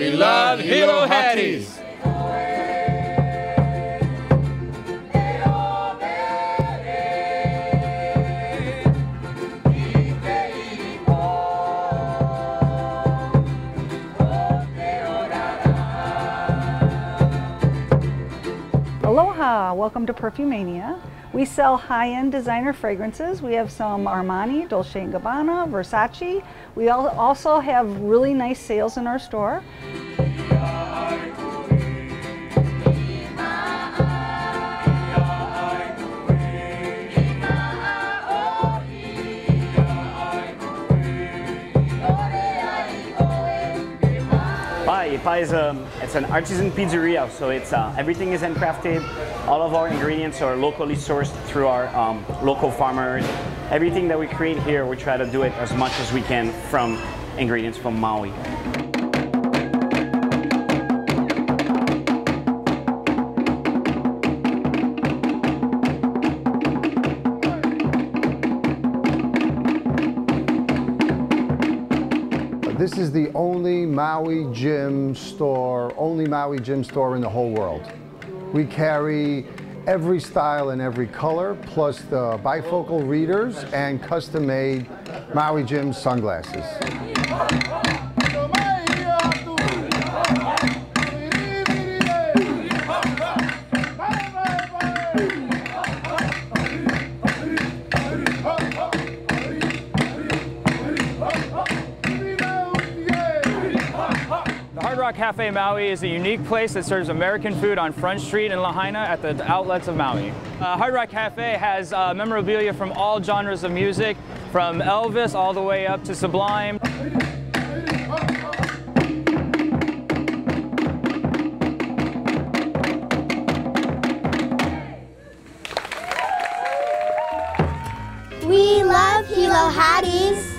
We love Hilo Hatties. Aloha, welcome to Perfumania. We sell high-end designer fragrances. We have some Armani, Dolce & Gabbana, Versace. We also have really nice sales in our store. Pi is a, it's an artisan pizzeria, so it's uh, everything is handcrafted. All of our ingredients are locally sourced through our um, local farmers. Everything that we create here, we try to do it as much as we can from ingredients from Maui. This is the only Maui Jim store, only Maui Jim store in the whole world. We carry every style and every color, plus the bifocal readers and custom-made Maui Jim sunglasses. Rock Cafe Maui is a unique place that serves American food on Front Street in Lahaina at the outlets of Maui. Uh, Hard Rock Cafe has uh, memorabilia from all genres of music, from Elvis all the way up to Sublime. We love Hilo Hatties.